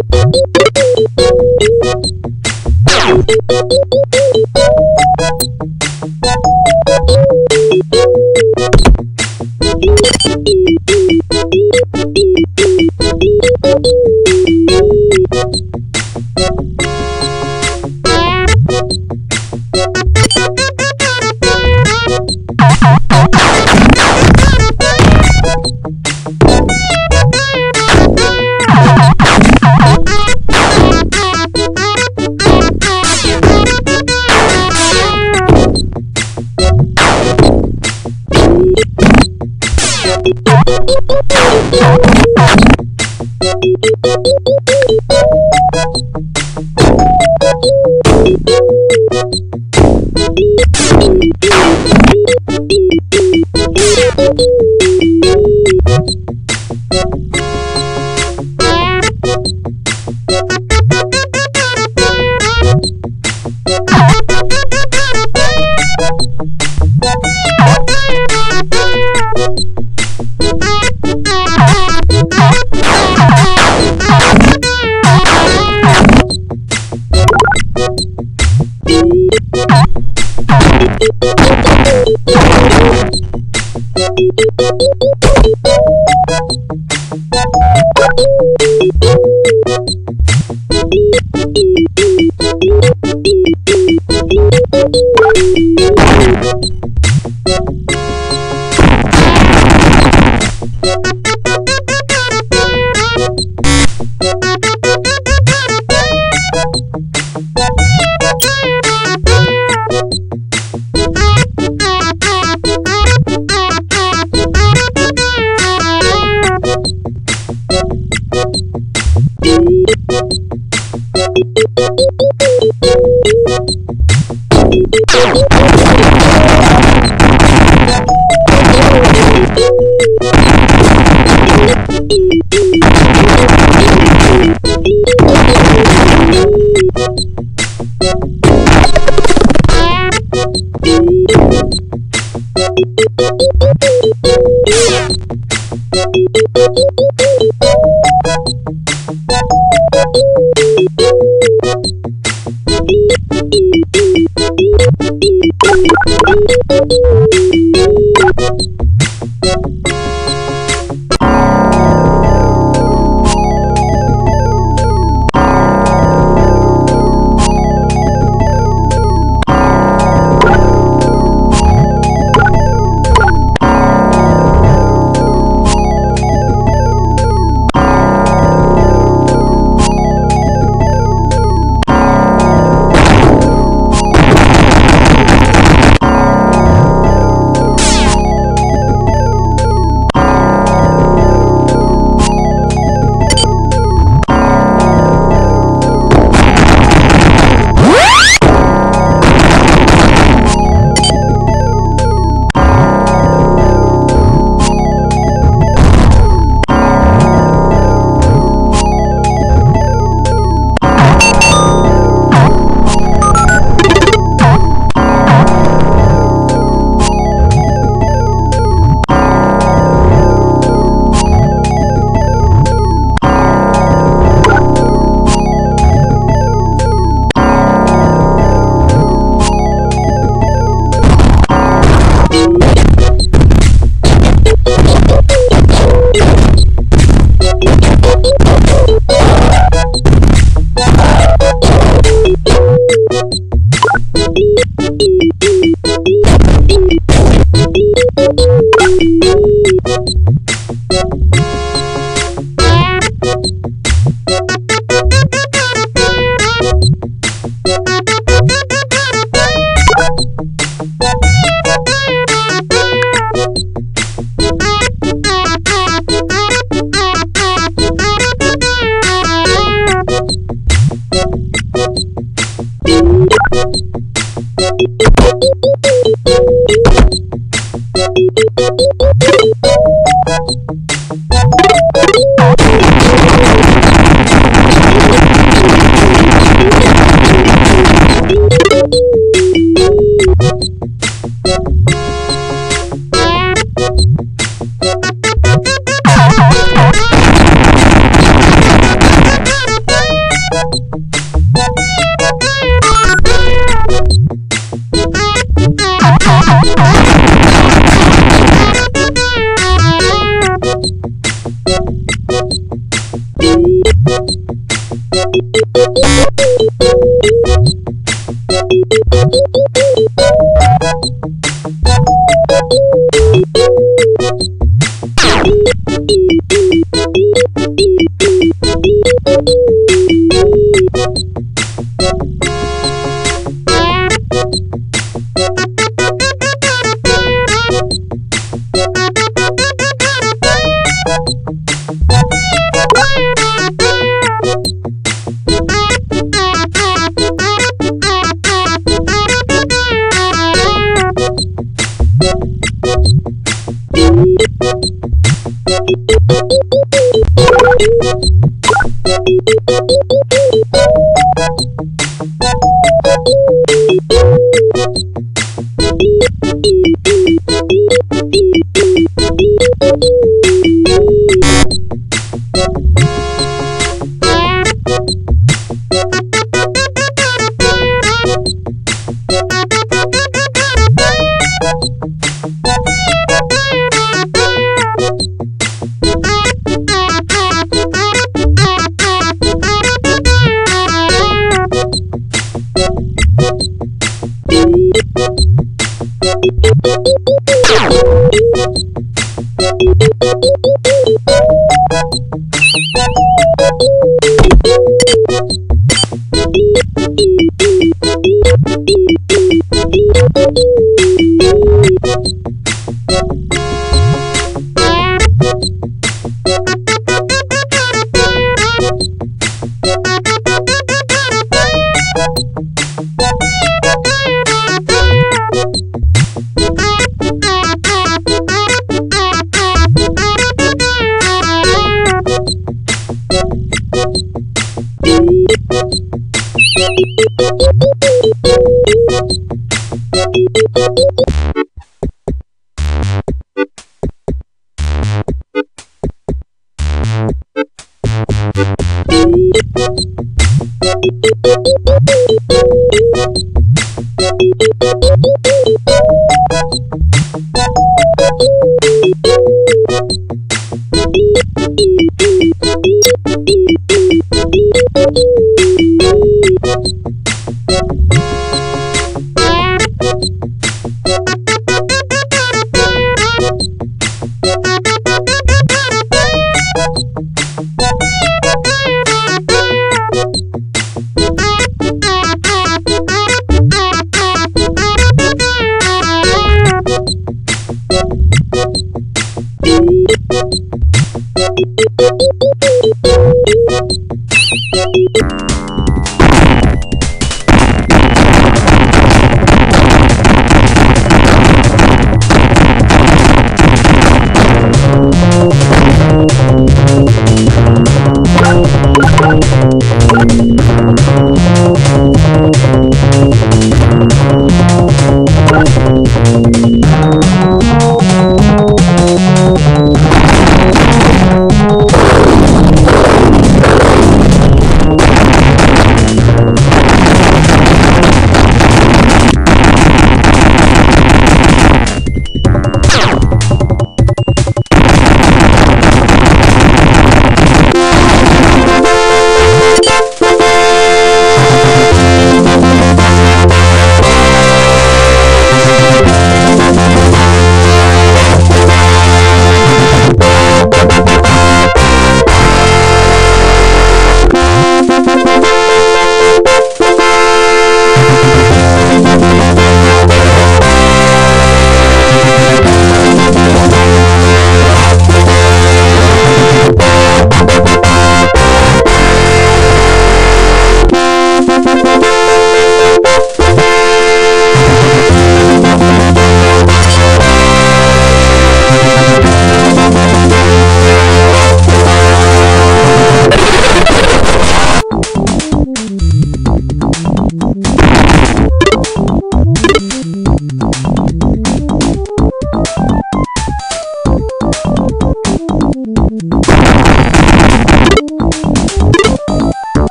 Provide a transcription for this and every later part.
you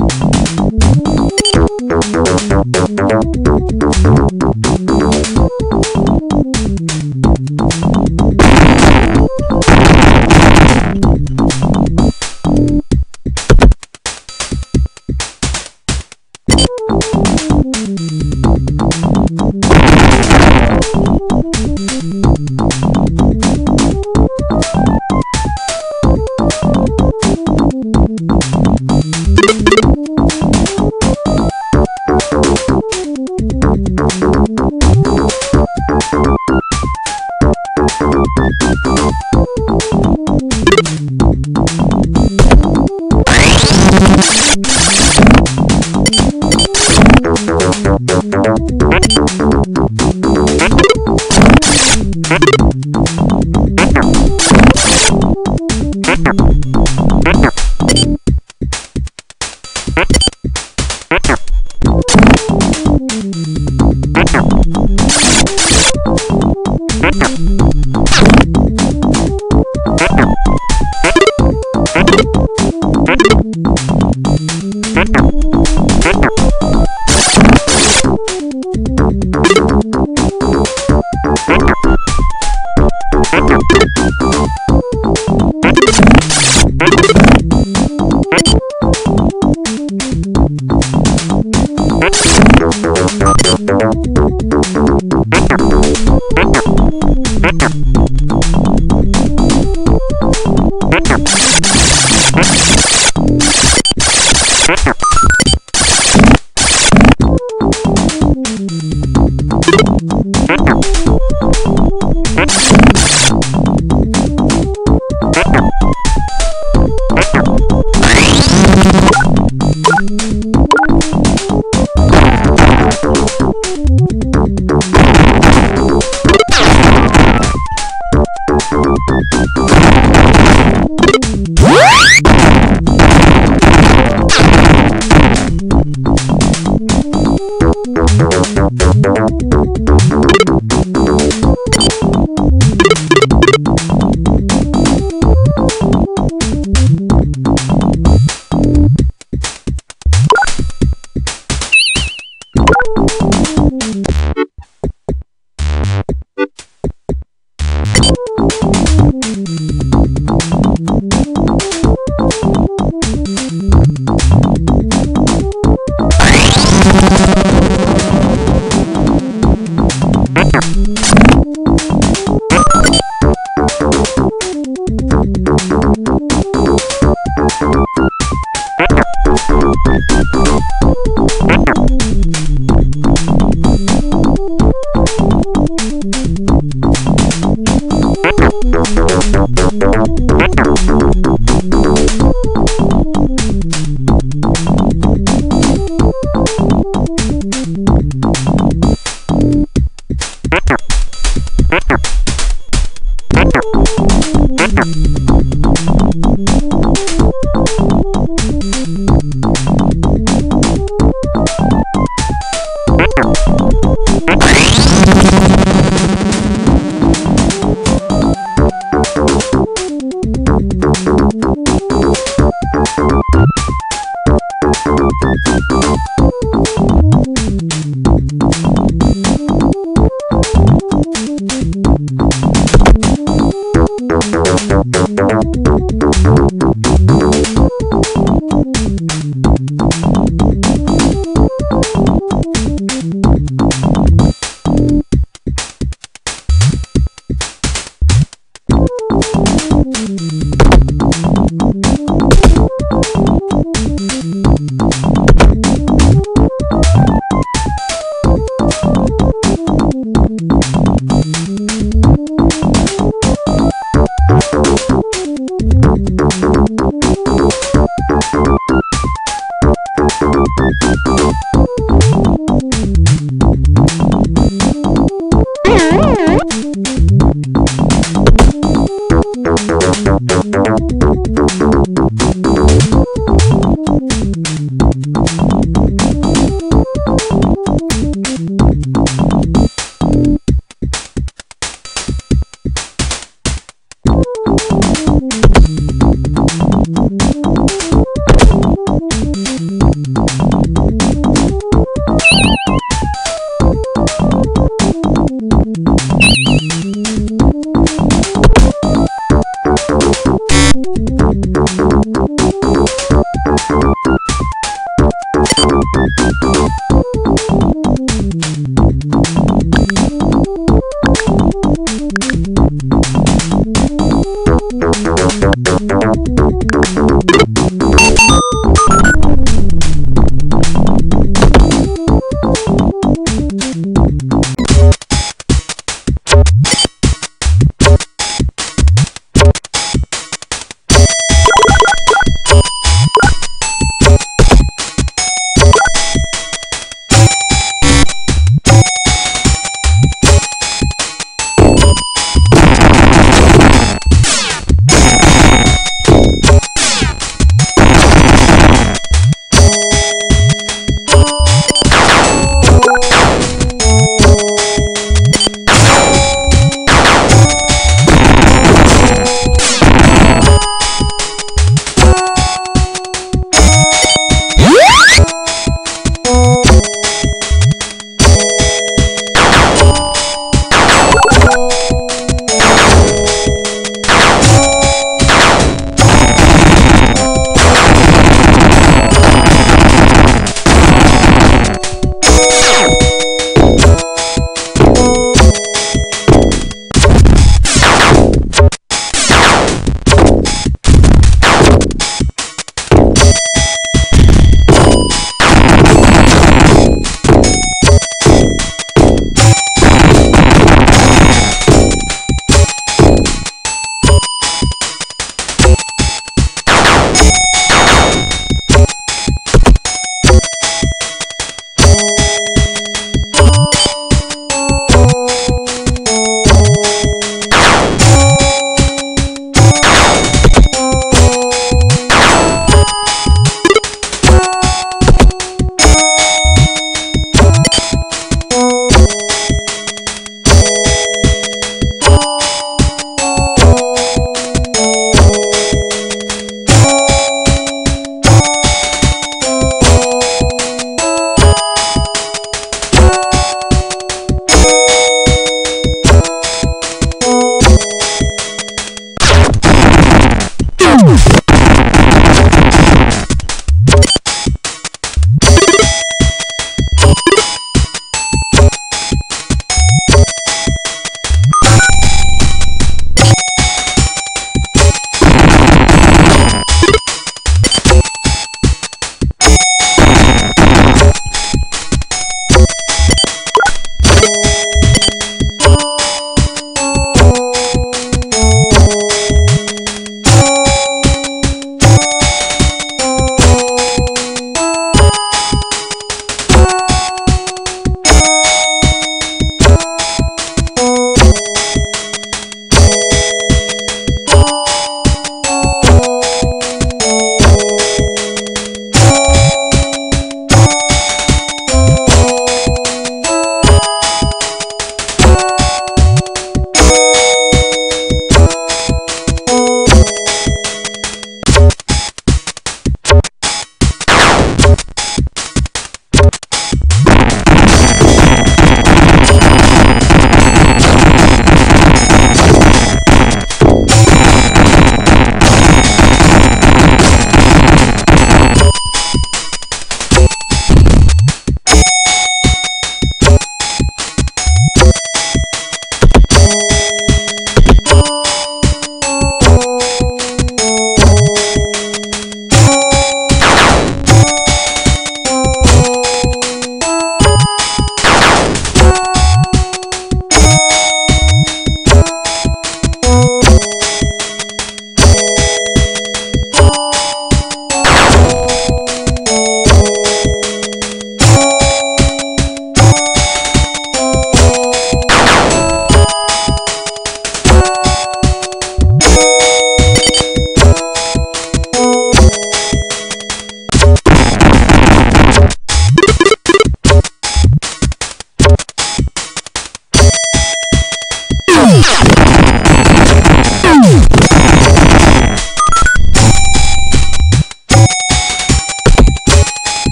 Thank you.